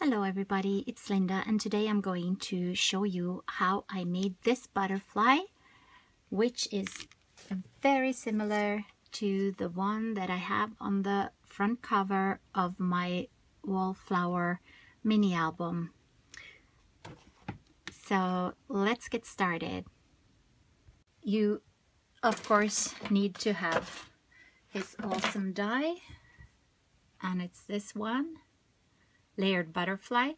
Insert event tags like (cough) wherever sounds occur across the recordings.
Hello everybody, it's Linda and today I'm going to show you how I made this butterfly which is very similar to the one that I have on the front cover of my wallflower mini album. So let's get started. You of course need to have his awesome die and it's this one layered butterfly.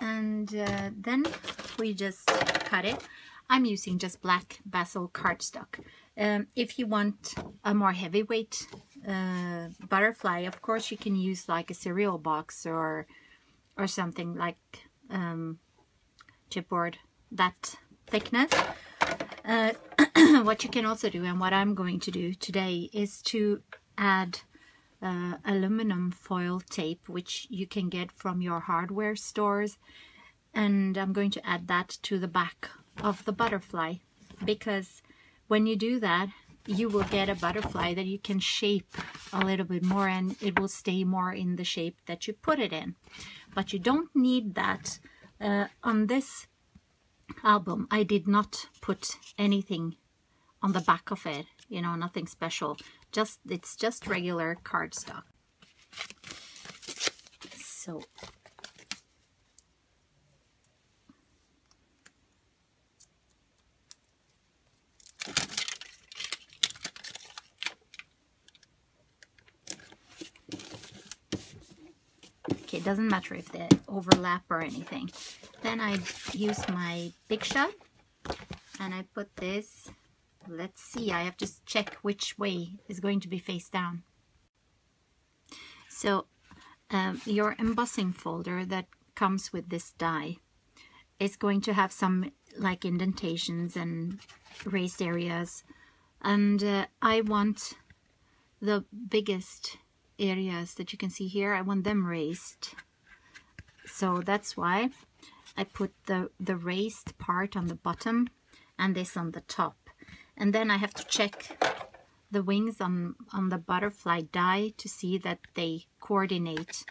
And uh, then we just cut it. I'm using just black Bazill cardstock. Um, if you want a more heavyweight uh, butterfly of course you can use like a cereal box or or something like um, chipboard that thickness. Uh, (clears throat) what you can also do and what I'm going to do today is to add uh, aluminum foil tape which you can get from your hardware stores. And I'm going to add that to the back of the butterfly because when you do that you will get a butterfly that you can shape a little bit more and it will stay more in the shape that you put it in. But you don't need that uh, on this album. I did not put anything on the back of it you know nothing special just it's just regular cardstock. So. Okay it doesn't matter if they overlap or anything. Then I use my big shot and I put this let's see I have to check which way is going to be face down. So um, your embossing folder that comes with this die is going to have some like indentations and raised areas. And uh, I want the biggest areas that you can see here. I want them raised. So that's why I put the the raised part on the bottom and this on the top and then I have to check the wings on, on the butterfly die to see that they coordinate,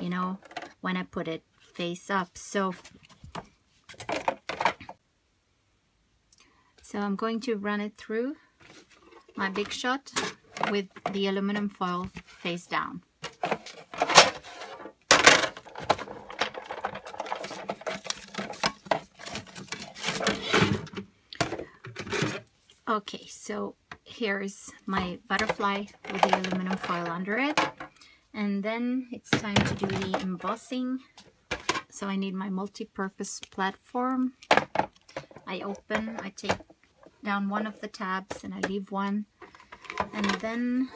you know, when I put it face up. So, so I'm going to run it through my big shot with the aluminum foil face down. Okay, so here's my butterfly with the aluminum foil under it. And then it's time to do the embossing. So I need my multi-purpose platform. I open, I take down one of the tabs and I leave one. And then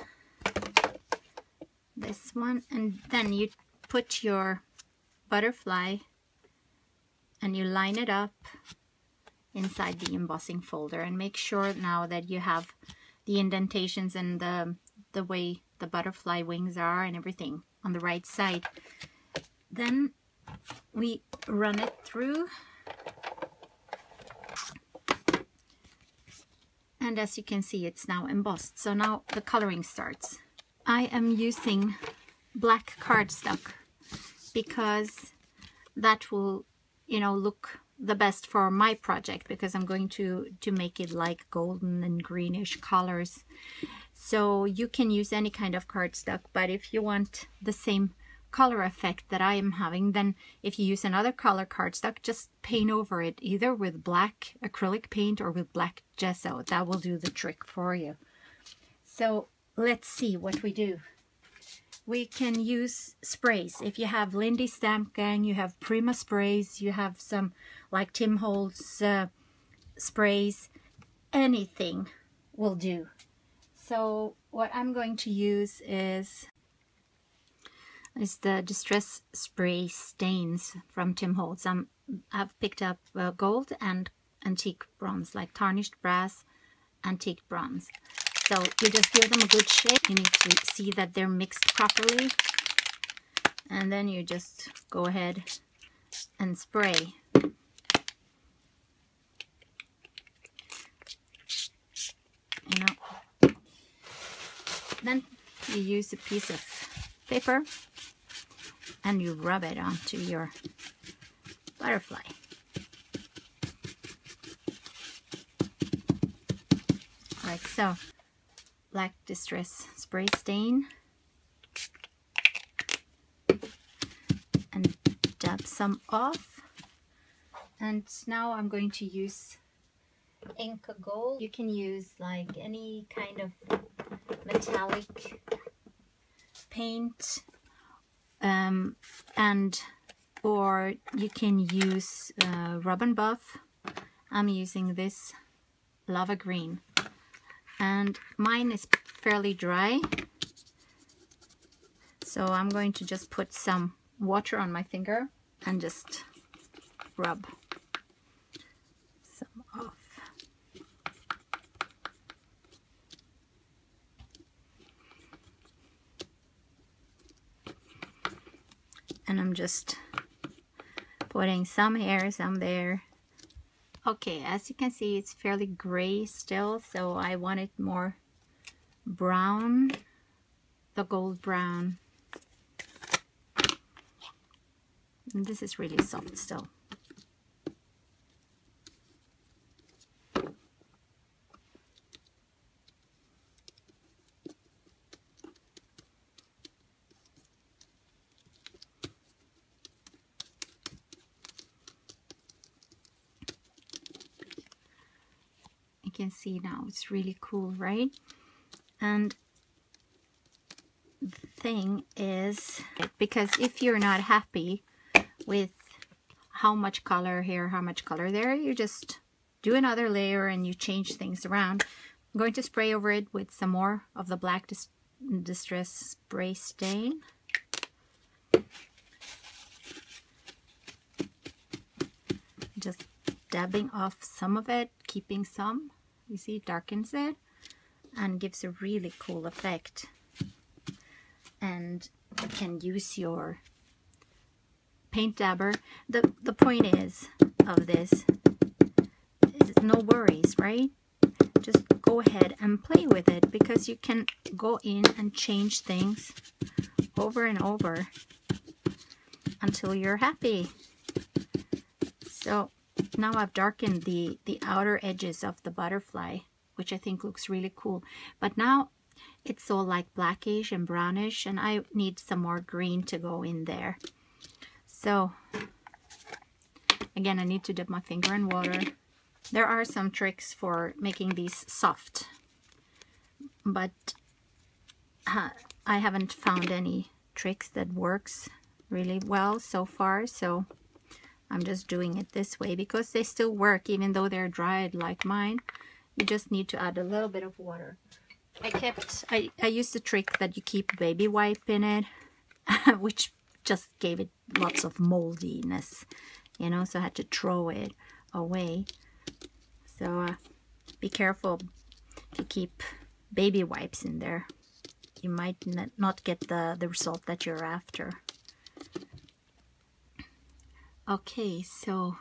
this one. And then you put your butterfly and you line it up inside the embossing folder and make sure now that you have the indentations and the, the way the butterfly wings are and everything on the right side. Then we run it through and as you can see it's now embossed. So now the coloring starts. I am using black cardstock because that will you know look the best for my project because I'm going to to make it like golden and greenish colors. So you can use any kind of cardstock but if you want the same color effect that I am having then if you use another color cardstock just paint over it either with black acrylic paint or with black gesso. That will do the trick for you. So let's see what we do. We can use sprays. If you have Lindy Stamp Gang, you have Prima sprays, you have some like Tim Holtz uh, sprays, anything will do. So what I'm going to use is is the Distress Spray Stains from Tim Holtz. I'm, I've picked up uh, gold and antique bronze, like tarnished brass, antique bronze. So you just give them a good shake. You need to see that they're mixed properly. And then you just go ahead and spray. You know. Then you use a piece of paper and you rub it onto your butterfly. Like so. Black Distress Spray Stain. And dab some off. And now I'm going to use Inka Gold. You can use like any kind of metallic paint um, and or you can use uh, Rub and Buff. I'm using this lava green. And mine is fairly dry. So I'm going to just put some water on my finger and just rub some off. And I'm just putting some here, some there. Okay, as you can see, it's fairly gray still, so I want it more brown, the gold brown. And this is really soft still. Can see now. It's really cool right? And the thing is because if you're not happy with how much color here how much color there you just do another layer and you change things around. I'm going to spray over it with some more of the black Dis distress spray stain. Just dabbing off some of it keeping some you see darkens it and gives a really cool effect. And you can use your paint dabber. The the point is of this is no worries right? Just go ahead and play with it because you can go in and change things over and over until you're happy. So now I've darkened the, the outer edges of the butterfly, which I think looks really cool. But now it's all like blackish and brownish, and I need some more green to go in there. So, again, I need to dip my finger in water. There are some tricks for making these soft, but uh, I haven't found any tricks that works really well so far, so I'm just doing it this way because they still work even though they're dried like mine. You just need to add a little bit of water. I kept, I, I used the trick that you keep baby wipe in it, (laughs) which just gave it lots of moldiness, you know, so I had to throw it away. So uh, be careful to keep baby wipes in there. You might not get the, the result that you're after. Okay, so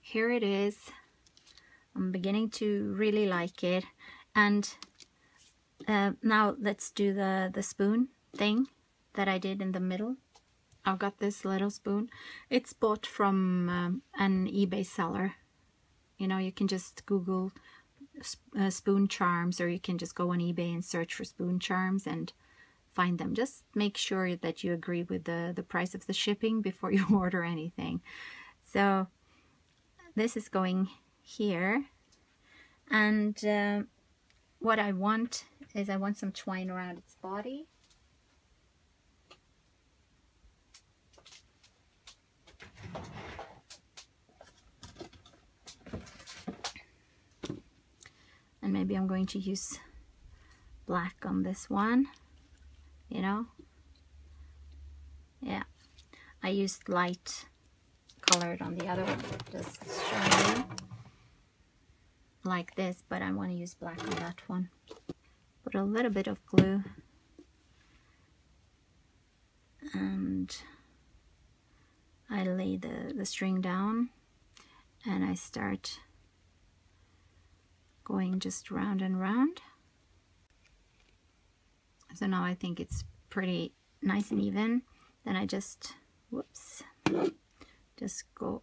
here it is. I'm beginning to really like it. And uh, now let's do the, the spoon thing that I did in the middle. I've got this little spoon. It's bought from um, an eBay seller. You know, you can just Google uh, spoon charms or you can just go on eBay and search for spoon charms and find them. Just make sure that you agree with the, the price of the shipping before (laughs) you order anything. So this is going here. And uh, what I want is I want some twine around its body. And maybe I'm going to use black on this one you know? Yeah. I used light colored on the other one just showing you like this but I want to use black on that one. Put a little bit of glue and I lay the, the string down and I start going just round and round so now I think it's pretty nice and even. then I just whoops just go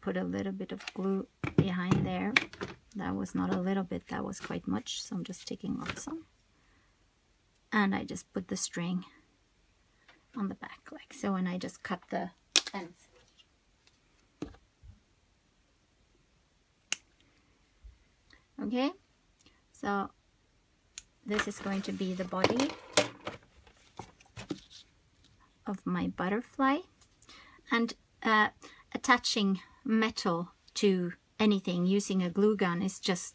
put a little bit of glue behind there. That was not a little bit that was quite much so I'm just taking off some. And I just put the string on the back like so and I just cut the ends. Okay? So this is going to be the body of my butterfly and uh, attaching metal to anything using a glue gun is just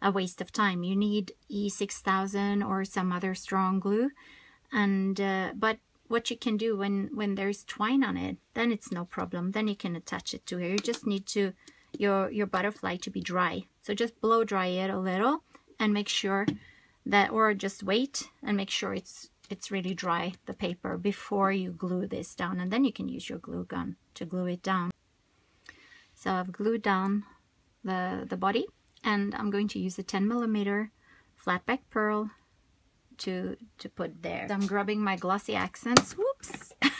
a waste of time. You need E6000 or some other strong glue. And uh, But what you can do when, when there's twine on it, then it's no problem. Then you can attach it to here. You just need to your, your butterfly to be dry. So just blow dry it a little and make sure that, or just wait and make sure it's it's really dry, the paper, before you glue this down. And then you can use your glue gun to glue it down. So I've glued down the, the body and I'm going to use a 10 millimeter flat back pearl to, to put there. I'm grabbing my glossy accents. Whoops! (laughs)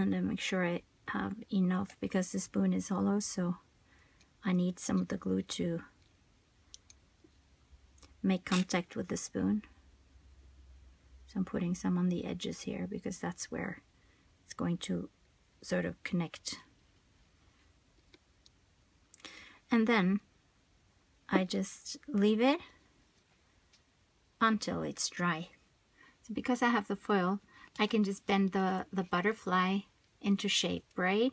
and then make sure I have enough because the spoon is hollow so I need some of the glue to make contact with the spoon. So I'm putting some on the edges here because that's where it's going to sort of connect. And then I just leave it until it's dry. So because I have the foil, I can just bend the, the butterfly into shape, right?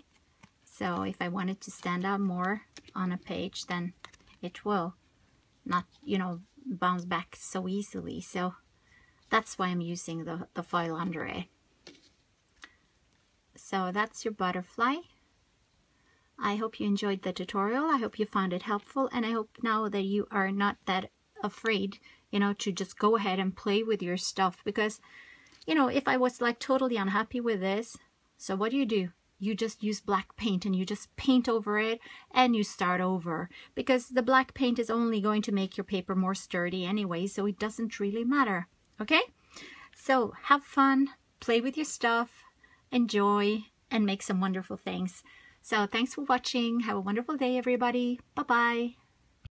So if I want it to stand out more on a page, then it will not, you know, bounce back so easily. So that's why I'm using the, the foil under it. So that's your butterfly. I hope you enjoyed the tutorial. I hope you found it helpful. And I hope now that you are not that afraid, you know, to just go ahead and play with your stuff. Because, you know, if I was like totally unhappy with this, so what do you do? You just use black paint and you just paint over it and you start over because the black paint is only going to make your paper more sturdy anyway, so it doesn't really matter. Okay? So have fun, play with your stuff, enjoy, and make some wonderful things. So thanks for watching. Have a wonderful day, everybody. Bye-bye.